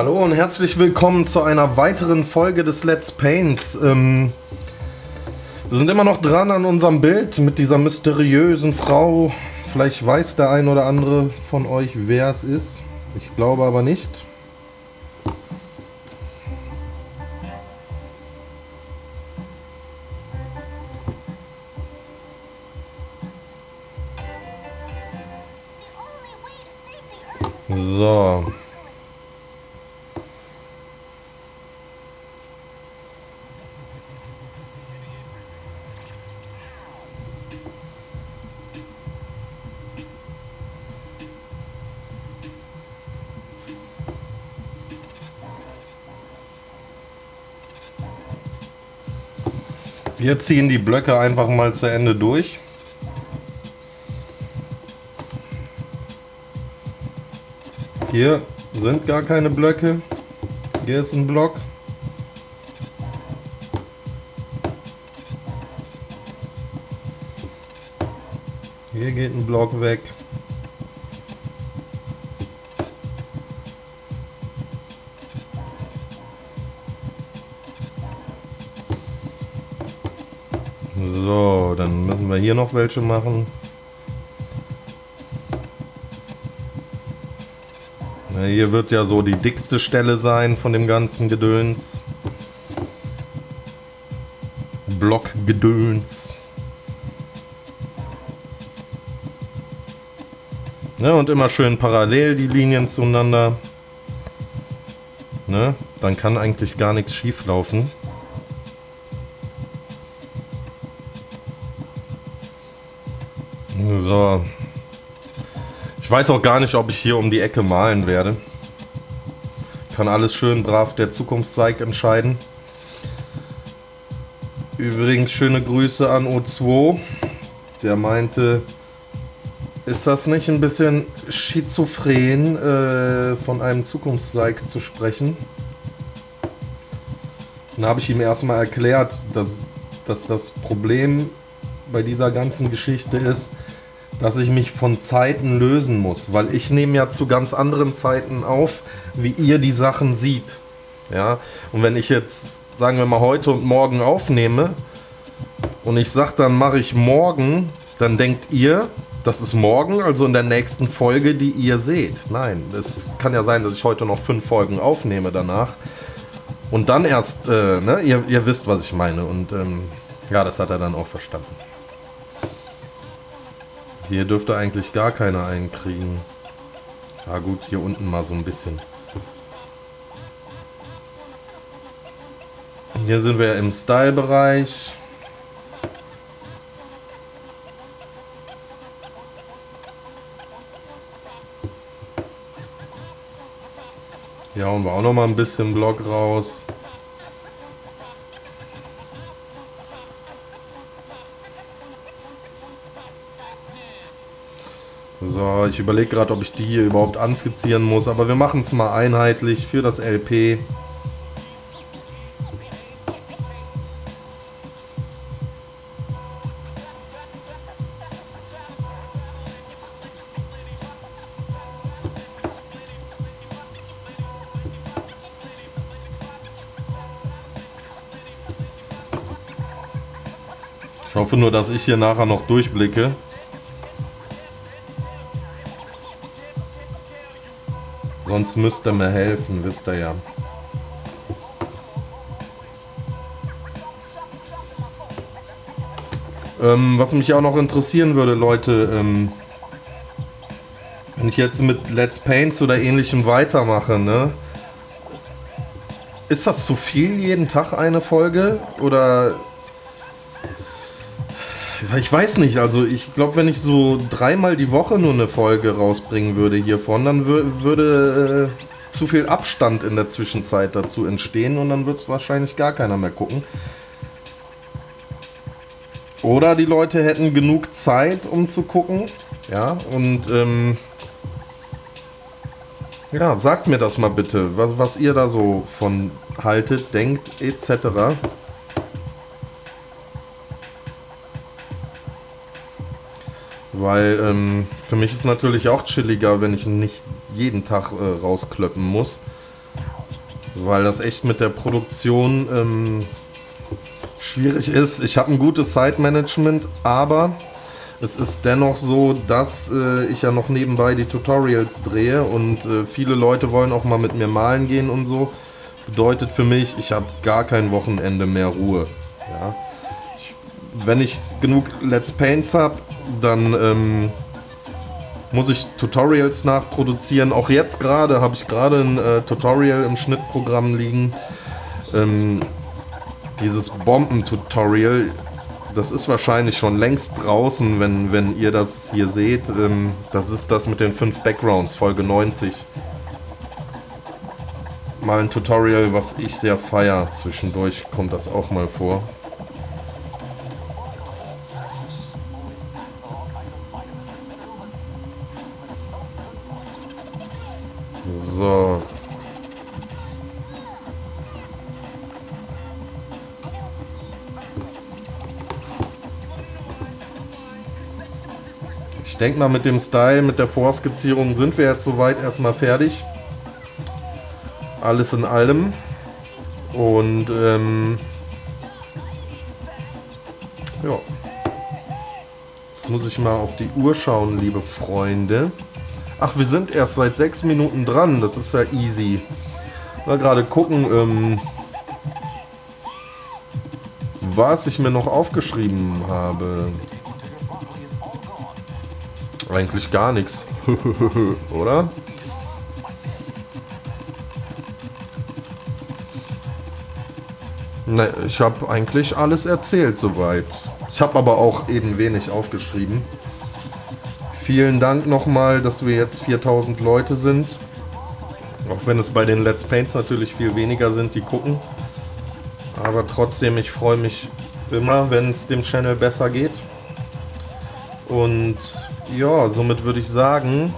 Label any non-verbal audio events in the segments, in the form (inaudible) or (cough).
Hallo und herzlich willkommen zu einer weiteren Folge des Let's Paints. Ähm, wir sind immer noch dran an unserem Bild mit dieser mysteriösen Frau. Vielleicht weiß der ein oder andere von euch, wer es ist. Ich glaube aber nicht. Wir ziehen die Blöcke einfach mal zu Ende durch. Hier sind gar keine Blöcke. Hier ist ein Block. Hier geht ein Block weg. So, dann müssen wir hier noch welche machen. Ja, hier wird ja so die dickste Stelle sein von dem ganzen Gedöns. Blockgedöns. Ne, und immer schön parallel die Linien zueinander. Ne, dann kann eigentlich gar nichts schief laufen. So. Ich weiß auch gar nicht, ob ich hier um die Ecke malen werde. Kann alles schön brav der Zukunftszeig entscheiden. Übrigens schöne Grüße an O2. Der meinte, ist das nicht ein bisschen schizophren, äh, von einem Zukunftszeig zu sprechen? Dann habe ich ihm erstmal erklärt, dass, dass das Problem bei dieser ganzen Geschichte ist, dass ich mich von Zeiten lösen muss, weil ich nehme ja zu ganz anderen Zeiten auf, wie ihr die Sachen sieht. Ja, und wenn ich jetzt, sagen wir mal, heute und morgen aufnehme und ich sage, dann mache ich morgen, dann denkt ihr, das ist morgen, also in der nächsten Folge, die ihr seht. Nein, es kann ja sein, dass ich heute noch fünf Folgen aufnehme danach. Und dann erst, äh, ne, ihr, ihr wisst, was ich meine. Und ähm, ja, das hat er dann auch verstanden. Hier dürfte eigentlich gar keiner einkriegen. Ja gut, hier unten mal so ein bisschen. Hier sind wir im Style-Bereich. Hier hauen wir auch noch mal ein bisschen Block raus. So, ich überlege gerade, ob ich die hier überhaupt anskizzieren muss, aber wir machen es mal einheitlich für das LP. Ich hoffe nur, dass ich hier nachher noch durchblicke. Sonst müsst ihr mir helfen, wisst ihr ja. Ähm, was mich auch noch interessieren würde, Leute, ähm, wenn ich jetzt mit Let's Paints oder ähnlichem weitermache, ne? Ist das zu viel jeden Tag eine Folge? Oder ich weiß nicht, also ich glaube, wenn ich so dreimal die Woche nur eine Folge rausbringen würde hiervon, dann würde äh, zu viel Abstand in der Zwischenzeit dazu entstehen und dann wird es wahrscheinlich gar keiner mehr gucken. Oder die Leute hätten genug Zeit, um zu gucken. Ja, und ähm, ja, sagt mir das mal bitte, was, was ihr da so von haltet, denkt, etc. Weil ähm, für mich ist natürlich auch chilliger, wenn ich nicht jeden Tag äh, rausklöppen muss. weil das echt mit der Produktion ähm, schwierig ist. Ich habe ein gutes Site-Management, aber es ist dennoch so, dass äh, ich ja noch nebenbei die Tutorials drehe und äh, viele Leute wollen auch mal mit mir malen gehen und so. Bedeutet für mich, ich habe gar kein Wochenende mehr Ruhe. Ja. Ich, wenn ich genug Let's Paints habe, dann ähm, muss ich Tutorials nachproduzieren. Auch jetzt gerade habe ich gerade ein äh, Tutorial im Schnittprogramm liegen. Ähm, dieses Bomben-Tutorial das ist wahrscheinlich schon längst draußen, wenn, wenn ihr das hier seht. Ähm, das ist das mit den fünf Backgrounds, Folge 90. Mal ein Tutorial, was ich sehr feier. Zwischendurch kommt das auch mal vor. Denke mal, mit dem Style, mit der Vorskizzierung sind wir jetzt soweit erstmal fertig. Alles in allem. Und ähm, ja. Jetzt muss ich mal auf die Uhr schauen, liebe Freunde. Ach, wir sind erst seit sechs Minuten dran. Das ist ja easy. Mal gerade gucken, ähm, was ich mir noch aufgeschrieben habe. Eigentlich gar nichts. (laughs) Oder? Ne, ich habe eigentlich alles erzählt soweit. Ich habe aber auch eben wenig aufgeschrieben. Vielen Dank nochmal, dass wir jetzt 4000 Leute sind. Auch wenn es bei den Let's Paints natürlich viel weniger sind, die gucken. Aber trotzdem, ich freue mich immer, wenn es dem Channel besser geht. Und ja, somit würde ich sagen,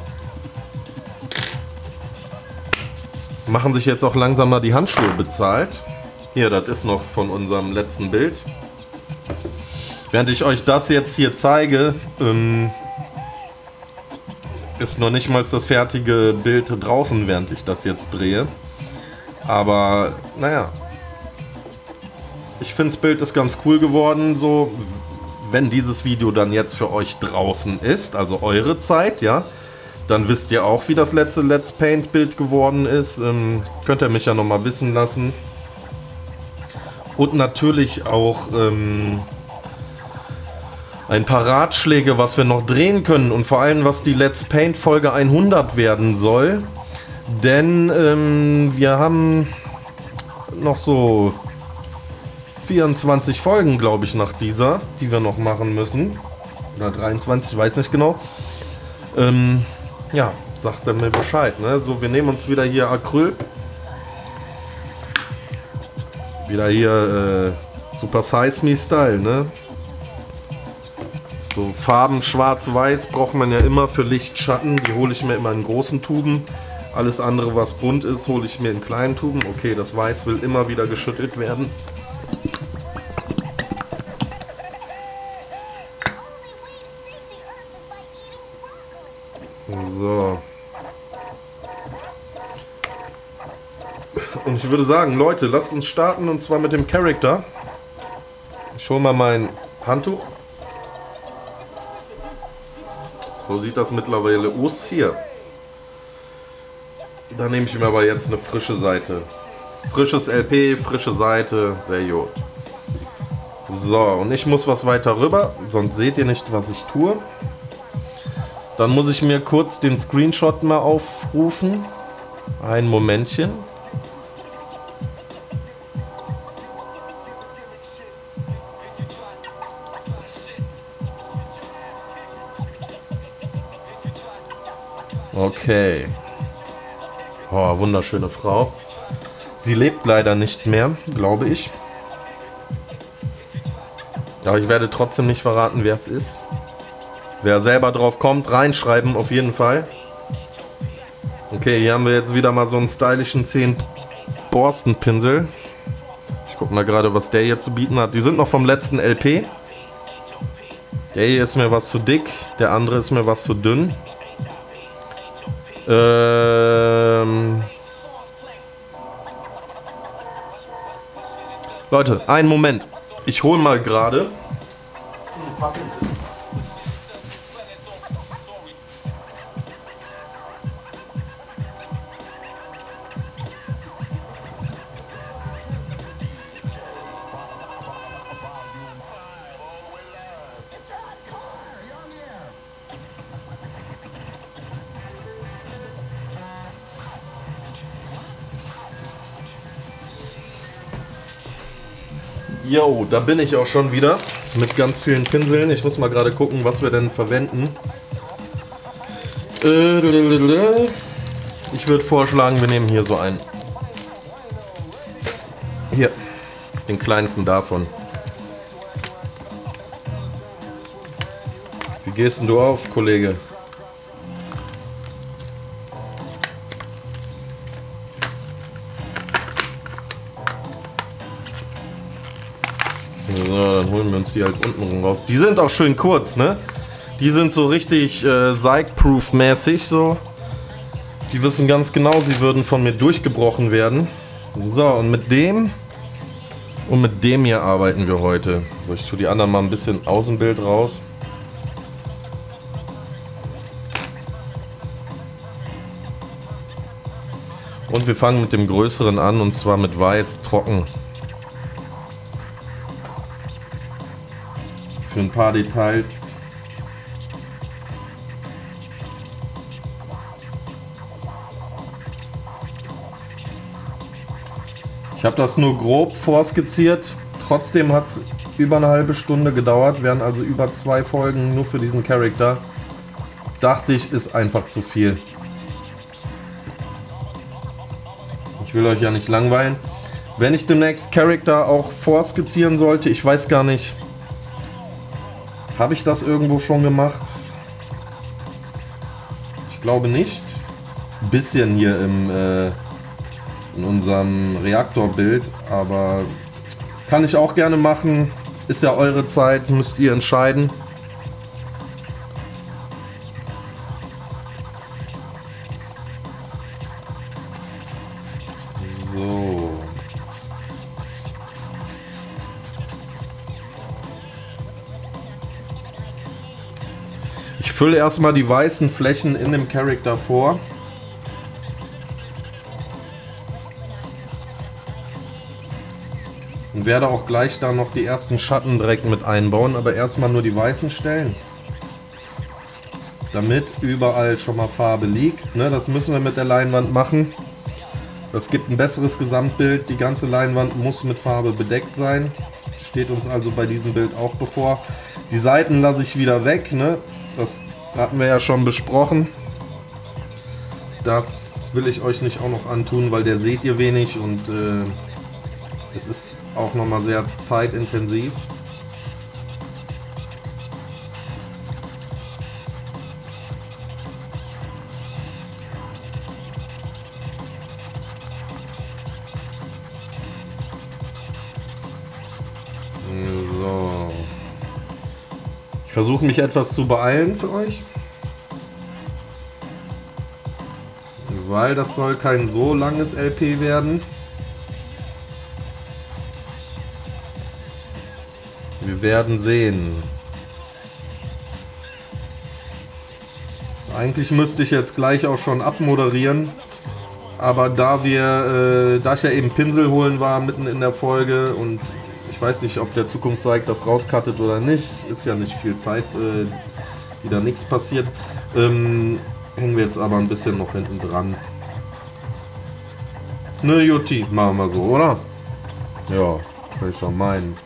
machen sich jetzt auch langsam mal die Handschuhe bezahlt. Hier, das ist noch von unserem letzten Bild. Während ich euch das jetzt hier zeige, ähm, ist noch nicht mal das fertige Bild draußen, während ich das jetzt drehe. Aber, naja. Ich finde das Bild ist ganz cool geworden, so wenn dieses Video dann jetzt für euch draußen ist, also eure Zeit, ja, dann wisst ihr auch, wie das letzte Let's Paint Bild geworden ist. Ähm, könnt ihr mich ja nochmal wissen lassen. Und natürlich auch ähm, ein paar Ratschläge, was wir noch drehen können und vor allem, was die Let's Paint Folge 100 werden soll. Denn ähm, wir haben noch so 24 Folgen, glaube ich, nach dieser, die wir noch machen müssen. Oder 23, ich weiß nicht genau. Ähm, ja, sagt er mir Bescheid. Ne? So, wir nehmen uns wieder hier Acryl. Wieder hier äh, Super Size Me Style, ne? So Farben schwarz-weiß braucht man ja immer für Lichtschatten. Die hole ich mir immer in großen Tuben. Alles andere, was bunt ist, hole ich mir in kleinen Tuben. Okay, das Weiß will immer wieder geschüttelt werden. So. Und ich würde sagen, Leute, lasst uns starten und zwar mit dem Charakter. Ich hole mal mein Handtuch. So sieht das mittlerweile aus hier. Da nehme ich mir aber jetzt eine frische Seite. Frisches LP, frische Seite, sehr gut. So, und ich muss was weiter rüber, sonst seht ihr nicht, was ich tue. Dann muss ich mir kurz den Screenshot mal aufrufen. Ein Momentchen. Okay. Oh, wunderschöne Frau. Sie lebt leider nicht mehr, glaube ich. Aber ich werde trotzdem nicht verraten, wer es ist. Wer selber drauf kommt, reinschreiben auf jeden Fall. Okay, hier haben wir jetzt wieder mal so einen stylischen 10 Borstenpinsel. Ich guck mal gerade, was der hier zu bieten hat. Die sind noch vom letzten LP. Der hier ist mir was zu dick, der andere ist mir was zu dünn. Ähm. Leute, einen Moment. Ich hole mal gerade. Hm, Jo, da bin ich auch schon wieder mit ganz vielen Pinseln. Ich muss mal gerade gucken, was wir denn verwenden. Ich würde vorschlagen, wir nehmen hier so einen. Hier, den kleinsten davon. Wie gehst denn du auf, Kollege? So, dann holen wir uns die halt unten raus. Die sind auch schön kurz, ne? Die sind so richtig äh, Psych-Proof-mäßig so. Die wissen ganz genau, sie würden von mir durchgebrochen werden. So, und mit dem und mit dem hier arbeiten wir heute. So, ich tue die anderen mal ein bisschen Außenbild raus. Und wir fangen mit dem größeren an und zwar mit weiß trocken. Für ein paar Details. Ich habe das nur grob vorskizziert. Trotzdem hat es über eine halbe Stunde gedauert, wären also über zwei Folgen nur für diesen Charakter. Dachte ich, ist einfach zu viel. Ich will euch ja nicht langweilen. Wenn ich demnächst Charakter auch vorskizzieren sollte, ich weiß gar nicht, habe ich das irgendwo schon gemacht? Ich glaube nicht. Ein bisschen hier im, äh, in unserem Reaktorbild, aber kann ich auch gerne machen. Ist ja eure Zeit, müsst ihr entscheiden. Fülle erstmal die weißen Flächen in dem Charakter vor. Und werde auch gleich da noch die ersten Schatten direkt mit einbauen, aber erstmal nur die weißen Stellen. Damit überall schon mal Farbe liegt. Ne, das müssen wir mit der Leinwand machen. Das gibt ein besseres Gesamtbild. Die ganze Leinwand muss mit Farbe bedeckt sein. Steht uns also bei diesem Bild auch bevor. Die Seiten lasse ich wieder weg. Ne? Das hatten wir ja schon besprochen. Das will ich euch nicht auch noch antun, weil der seht ihr wenig und äh, es ist auch nochmal sehr zeitintensiv. Versuche mich etwas zu beeilen für euch. Weil das soll kein so langes LP werden. Wir werden sehen. Eigentlich müsste ich jetzt gleich auch schon abmoderieren. Aber da wir, äh, da ich ja eben Pinsel holen war mitten in der Folge und weiß nicht, ob der Zukunftszweig das rauskattet oder nicht, ist ja nicht viel Zeit, äh, die da nichts passiert. Ähm, hängen wir jetzt aber ein bisschen noch hinten dran. Ne, Jutti, machen wir so, oder? Ja, kann ich schon meinen.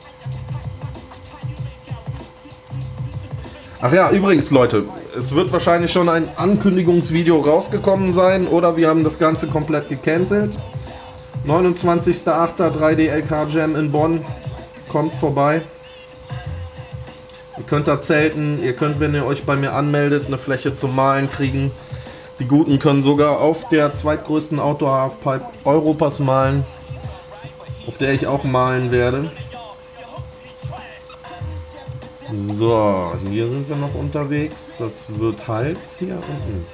Ach ja, übrigens, Leute, es wird wahrscheinlich schon ein Ankündigungsvideo rausgekommen sein oder wir haben das Ganze komplett gecancelt. 29.08. 3D LK Jam in Bonn. Kommt vorbei. Ihr könnt da zelten, ihr könnt, wenn ihr euch bei mir anmeldet, eine Fläche zum Malen kriegen. Die Guten können sogar auf der zweitgrößten Outdoor Halfpipe Europas malen, auf der ich auch malen werde. So, hier sind wir noch unterwegs. Das wird Hals hier unten.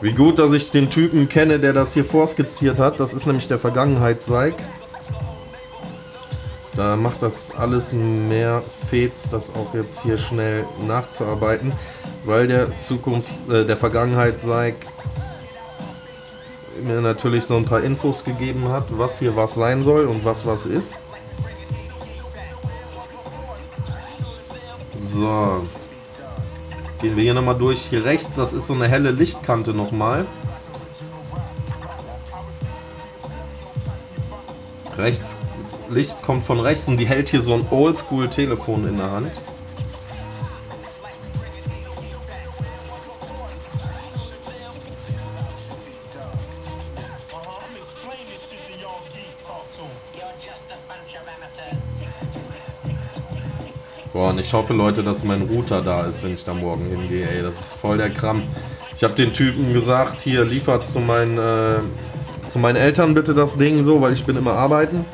Wie gut, dass ich den Typen kenne, der das hier vorskizziert hat. Das ist nämlich der Vergangenheitsseig. Da macht das alles mehr Fets, das auch jetzt hier schnell nachzuarbeiten, weil der Zukunft, äh, der Vergangenheitsseig mir natürlich so ein paar Infos gegeben hat, was hier was sein soll und was was ist. So. Gehen wir hier nochmal durch. Hier rechts, das ist so eine helle Lichtkante nochmal. Rechts, Licht kommt von rechts und die hält hier so ein Oldschool-Telefon in der Hand. Boah, und ich hoffe, Leute, dass mein Router da ist, wenn ich da morgen hingehe. Ey, das ist voll der Krampf. Ich habe den Typen gesagt, hier liefert zu meinen, äh, zu meinen Eltern bitte das Ding so, weil ich bin immer arbeiten.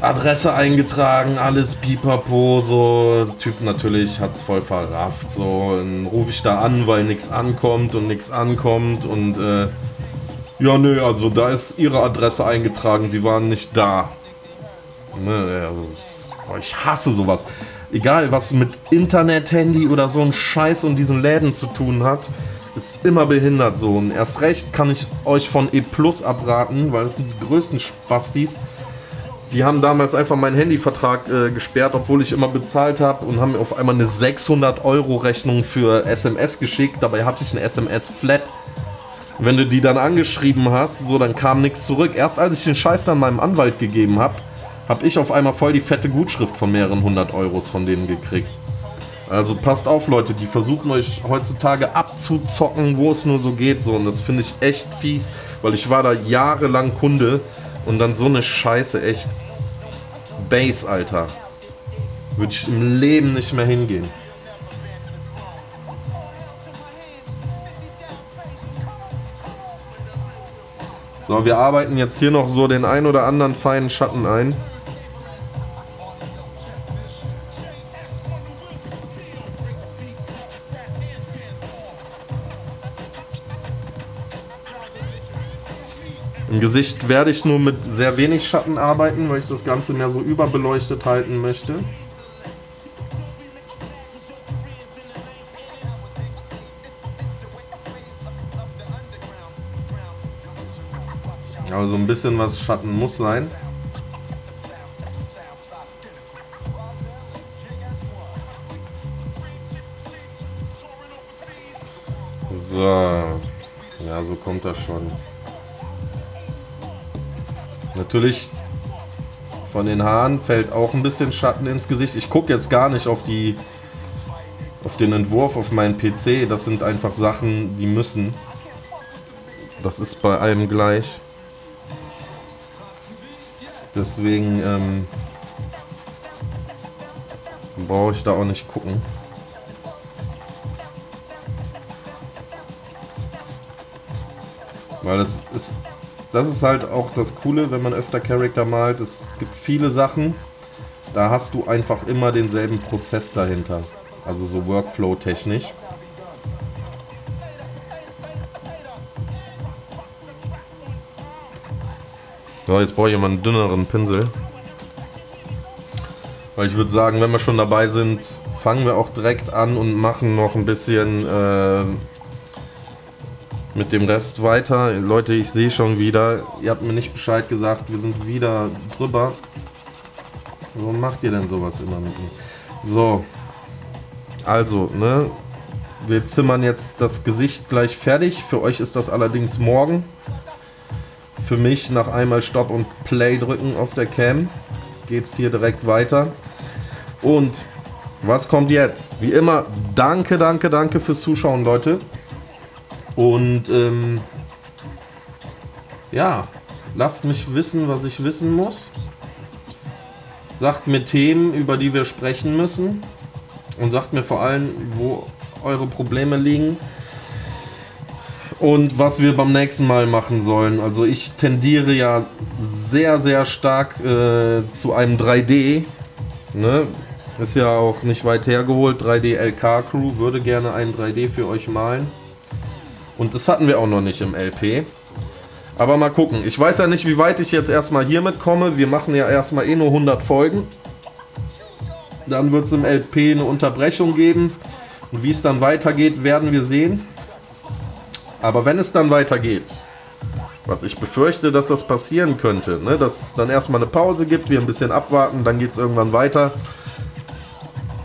Adresse eingetragen, alles pipapo, so. Typ natürlich hat's voll verrafft, so. Dann rufe ich da an, weil nichts ankommt und nichts ankommt und äh, ja, nö, also da ist ihre Adresse eingetragen, sie waren nicht da. Ne, also, Oh, ich hasse sowas. Egal, was mit Internet, Handy oder so ein Scheiß und diesen Läden zu tun hat, ist immer behindert so. Und erst recht kann ich euch von E Plus abraten, weil das sind die größten Spastis. Die haben damals einfach meinen Handyvertrag äh, gesperrt, obwohl ich immer bezahlt habe und haben mir auf einmal eine 600 Euro Rechnung für SMS geschickt. Dabei hatte ich eine SMS flat. Wenn du die dann angeschrieben hast, so dann kam nichts zurück. Erst als ich den Scheiß dann meinem Anwalt gegeben habe, habe ich auf einmal voll die fette Gutschrift von mehreren hundert Euros von denen gekriegt. Also passt auf, Leute, die versuchen euch heutzutage abzuzocken, wo es nur so geht. So. Und das finde ich echt fies, weil ich war da jahrelang Kunde und dann so eine Scheiße, echt. Base, Alter. Würde ich im Leben nicht mehr hingehen. So, wir arbeiten jetzt hier noch so den ein oder anderen feinen Schatten ein. Gesicht werde ich nur mit sehr wenig Schatten arbeiten, weil ich das Ganze mehr so überbeleuchtet halten möchte. Also ein bisschen was Schatten muss sein. So. Ja, so kommt das schon. Natürlich von den Haaren fällt auch ein bisschen Schatten ins Gesicht. Ich gucke jetzt gar nicht auf die auf den Entwurf auf meinen PC. Das sind einfach Sachen, die müssen. Das ist bei allem gleich. Deswegen ähm, brauche ich da auch nicht gucken. Weil es ist das ist halt auch das Coole, wenn man öfter Charakter malt. Es gibt viele Sachen, da hast du einfach immer denselben Prozess dahinter. Also so Workflow-technisch. So, jetzt brauche ich mal einen dünneren Pinsel. Weil ich würde sagen, wenn wir schon dabei sind, fangen wir auch direkt an und machen noch ein bisschen äh, mit dem Rest weiter. Leute, ich sehe schon wieder, ihr habt mir nicht Bescheid gesagt, wir sind wieder drüber. Warum macht ihr denn sowas immer mit mir? So, also, ne, wir zimmern jetzt das Gesicht gleich fertig. Für euch ist das allerdings morgen. Für mich nach einmal Stopp und Play drücken auf der Cam geht es hier direkt weiter. Und was kommt jetzt? Wie immer, danke, danke, danke fürs Zuschauen, Leute. Und ähm, ja, lasst mich wissen, was ich wissen muss. Sagt mir Themen, über die wir sprechen müssen. Und sagt mir vor allem, wo eure Probleme liegen. Und was wir beim nächsten Mal machen sollen. Also ich tendiere ja sehr, sehr stark äh, zu einem 3D. Ne? Ist ja auch nicht weit hergeholt. 3D LK Crew würde gerne ein 3D für euch malen. Und das hatten wir auch noch nicht im LP. Aber mal gucken. Ich weiß ja nicht, wie weit ich jetzt erstmal hiermit komme. Wir machen ja erstmal eh nur 100 Folgen. Dann wird es im LP eine Unterbrechung geben. Und wie es dann weitergeht, werden wir sehen. Aber wenn es dann weitergeht, was ich befürchte, dass das passieren könnte, ne? dass es dann erstmal eine Pause gibt, wir ein bisschen abwarten, dann geht es irgendwann weiter.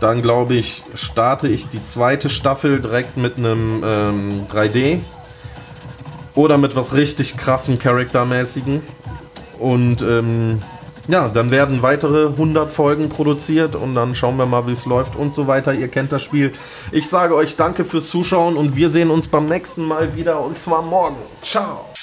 Dann glaube ich, starte ich die zweite Staffel direkt mit einem ähm, 3D oder mit was richtig krassen Charaktermäßigen. Und ähm, ja, dann werden weitere 100 Folgen produziert und dann schauen wir mal, wie es läuft und so weiter. Ihr kennt das Spiel. Ich sage euch danke fürs Zuschauen und wir sehen uns beim nächsten Mal wieder und zwar morgen. Ciao.